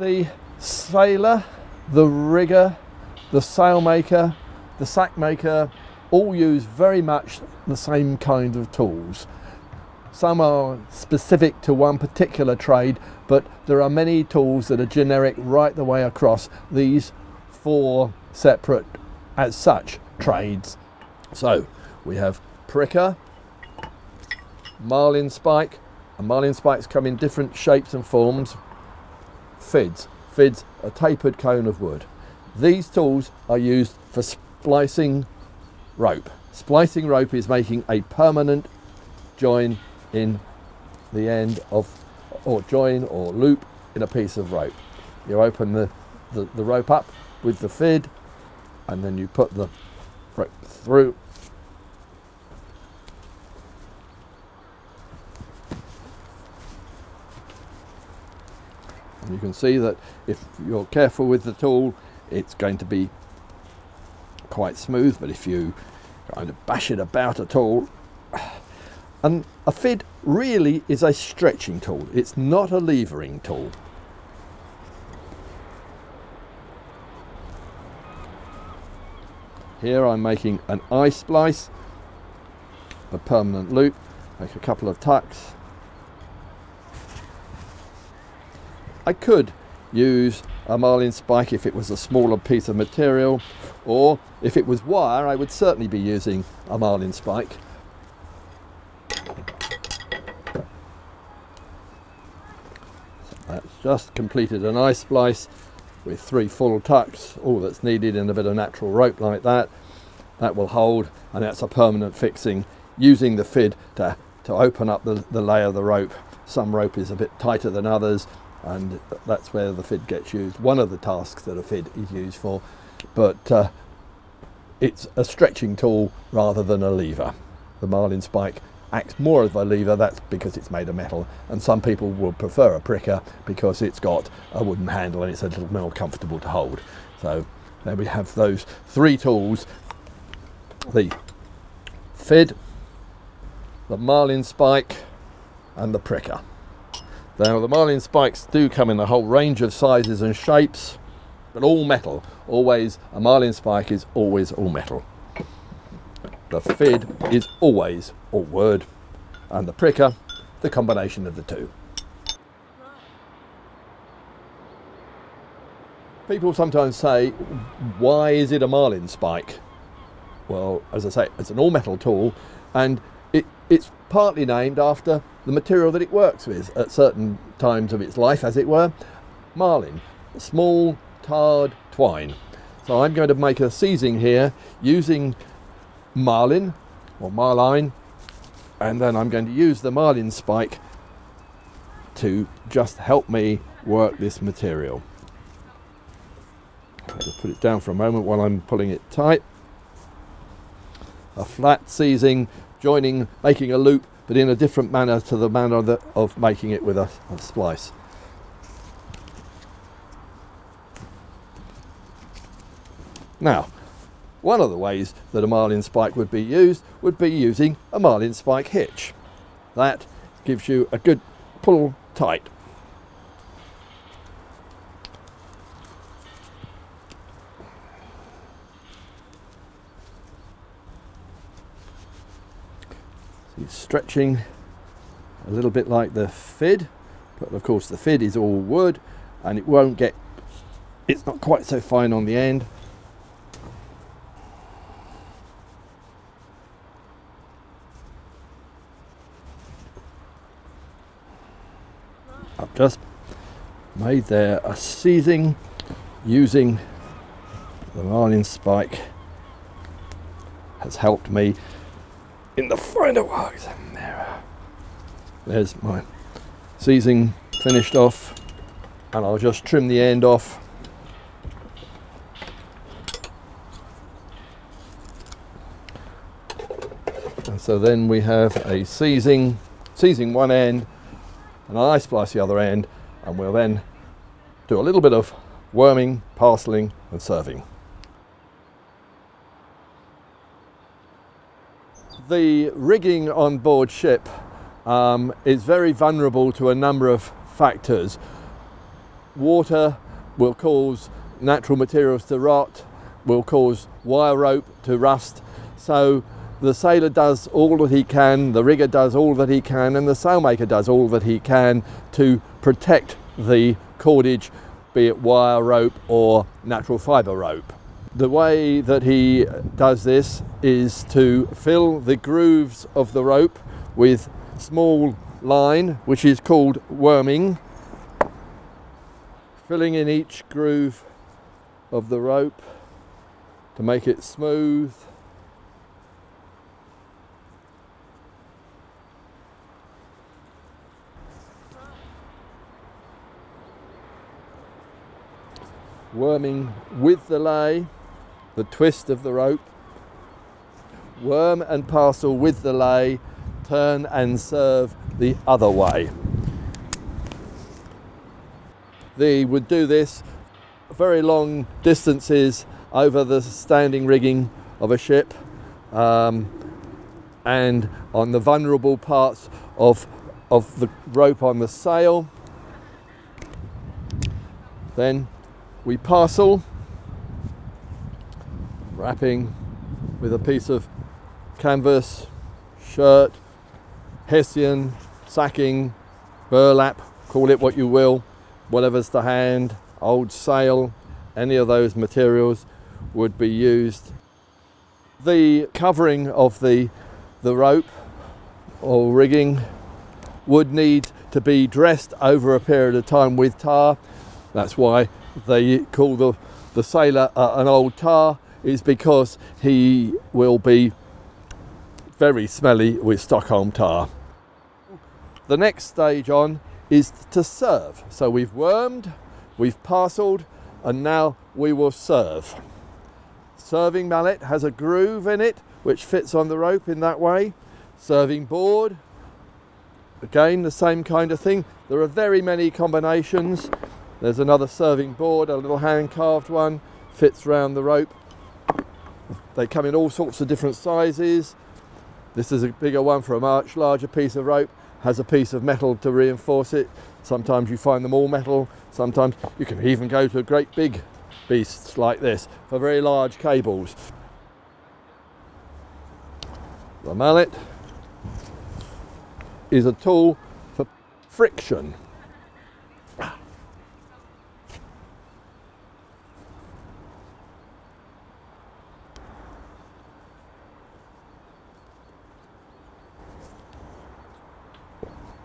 The sailor, the rigger, the sailmaker, the sackmaker all use very much the same kind of tools. Some are specific to one particular trade, but there are many tools that are generic right the way across these four separate, as such, trades. So we have pricker, marlin spike, and marlin spikes come in different shapes and forms. Fids, fids, a tapered cone of wood. These tools are used for splicing rope. Splicing rope is making a permanent join in the end of, or join or loop in a piece of rope. You open the, the, the rope up with the fid and then you put the rope through You can see that if you're careful with the tool, it's going to be quite smooth, but if you kind of bash it about at all, and a fid really is a stretching tool. It's not a levering tool. Here I'm making an eye splice, a permanent loop, make a couple of tucks, I could use a marlin spike if it was a smaller piece of material or if it was wire I would certainly be using a marlin spike. That's just completed an eye splice with three full tucks, all that's needed in a bit of natural rope like that. That will hold and that's a permanent fixing using the fid to, to open up the, the layer of the rope. Some rope is a bit tighter than others and that's where the FID gets used. One of the tasks that a FID is used for, but uh, it's a stretching tool rather than a lever. The marlin spike acts more of a lever, that's because it's made of metal, and some people would prefer a pricker because it's got a wooden handle and it's a little more comfortable to hold. So there we have those three tools, the FID, the marlin spike, and the pricker. Now the marlin spikes do come in a whole range of sizes and shapes, but all metal. Always, a marlin spike is always all metal. The fid is always all word, and the pricker, the combination of the two. People sometimes say, why is it a marlin spike? Well, as I say, it's an all metal tool, and it, it's partly named after the material that it works with at certain times of its life, as it were. Marlin, small tarred twine. So I'm going to make a seizing here using marlin or marline and then I'm going to use the marlin spike to just help me work this material. I'll just put it down for a moment while I'm pulling it tight. A flat seizing, joining, making a loop but in a different manner to the manner that, of making it with a, a splice. Now, one of the ways that a marlin spike would be used would be using a marlin spike hitch. That gives you a good pull tight. Stretching a little bit like the fid, but of course the fid is all wood and it won't get, it's not quite so fine on the end. I've just made there a seizing using the marlin spike has helped me in the finer works. There. There's my seizing finished off and I'll just trim the end off and so then we have a seizing seizing one end and an eye splice the other end and we'll then do a little bit of worming, parceling and serving. The rigging on board ship um, is very vulnerable to a number of factors. water will cause natural materials to rot, will cause wire rope to rust. So the sailor does all that he can, the rigger does all that he can, and the sailmaker does all that he can to protect the cordage, be it wire rope or natural fibre rope. The way that he does this is to fill the grooves of the rope with small line, which is called worming, filling in each groove of the rope to make it smooth. Worming with the lay, the twist of the rope, worm and parcel with the lay, turn and serve the other way. They would do this very long distances over the standing rigging of a ship um, and on the vulnerable parts of, of the rope on the sail. Then we parcel, wrapping with a piece of canvas, shirt, hessian, sacking, burlap, call it what you will, whatever's to hand, old sail, any of those materials would be used. The covering of the, the rope or rigging would need to be dressed over a period of time with tar. That's why they call the, the sailor uh, an old tar is because he will be very smelly with Stockholm tar. The next stage on is to serve. So we've wormed, we've parcelled, and now we will serve. Serving mallet has a groove in it which fits on the rope in that way. Serving board, again the same kind of thing. There are very many combinations. There's another serving board, a little hand carved one, fits round the rope. They come in all sorts of different sizes. This is a bigger one for a much larger piece of rope, has a piece of metal to reinforce it. Sometimes you find them all metal, sometimes you can even go to a great big beasts like this for very large cables. The mallet is a tool for friction.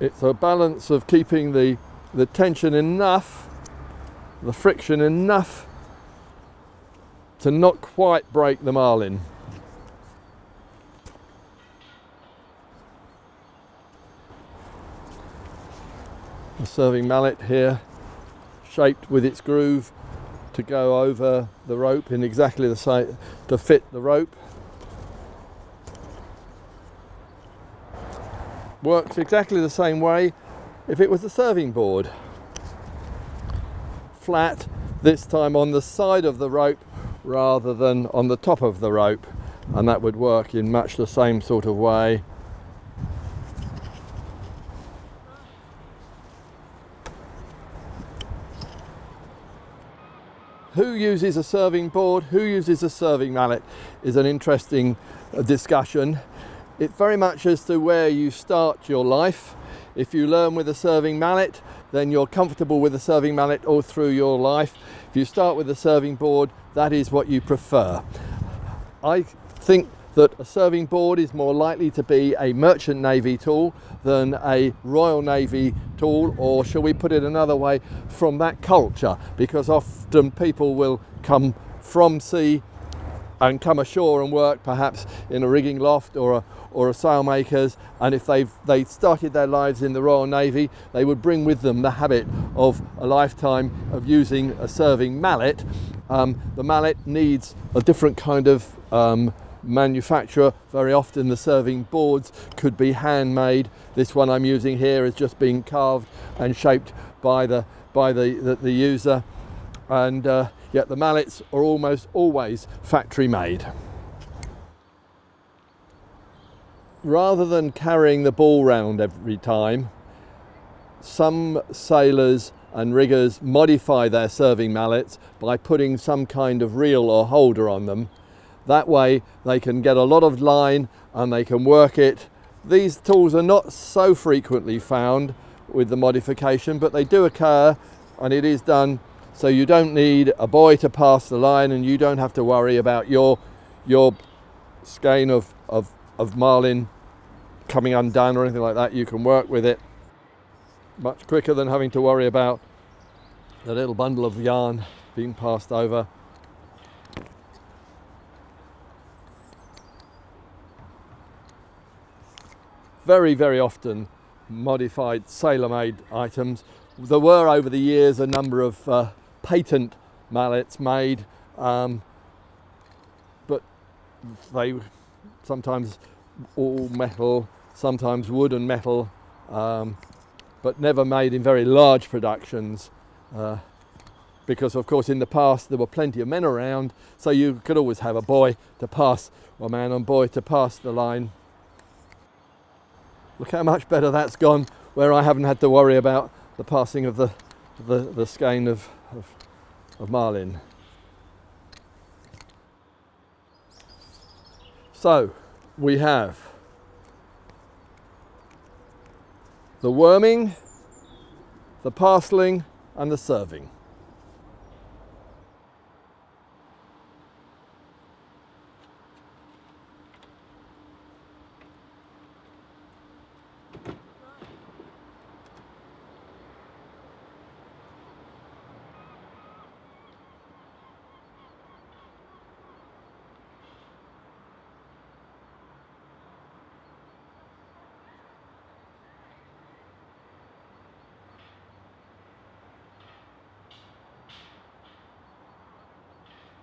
It's a balance of keeping the, the tension enough, the friction enough to not quite break the marlin. The serving mallet here, shaped with its groove to go over the rope in exactly the same, to fit the rope. Works exactly the same way if it was a serving board. Flat, this time on the side of the rope rather than on the top of the rope and that would work in much the same sort of way. Who uses a serving board, who uses a serving mallet is an interesting uh, discussion. It very much as to where you start your life. If you learn with a serving mallet, then you're comfortable with a serving mallet all through your life. If you start with a serving board, that is what you prefer. I think that a serving board is more likely to be a merchant navy tool than a royal navy tool or shall we put it another way from that culture because often people will come from sea and come ashore and work perhaps in a rigging loft or a, or a sailmakers. And if they've they started their lives in the Royal Navy they would bring with them the habit of a lifetime of using a serving mallet. Um, the mallet needs a different kind of um, manufacturer. Very often the serving boards could be handmade. This one I'm using here is just being carved and shaped by the by the, the, the user and uh, yet the mallets are almost always factory made. Rather than carrying the ball round every time, some sailors and riggers modify their serving mallets by putting some kind of reel or holder on them. That way they can get a lot of line and they can work it. These tools are not so frequently found with the modification, but they do occur and it is done so you don't need a boy to pass the line and you don't have to worry about your your skein of, of, of marlin coming undone or anything like that. You can work with it much quicker than having to worry about the little bundle of yarn being passed over. Very, very often modified sailor-made items. There were over the years a number of uh, patent mallets made, um, but they sometimes all metal, sometimes wood and metal, um, but never made in very large productions. Uh, because of course in the past there were plenty of men around so you could always have a boy to pass or man and boy to pass the line look how much better that's gone where I haven't had to worry about the passing of the the, the skein of, of, of marlin. So we have the worming, the parceling and the serving.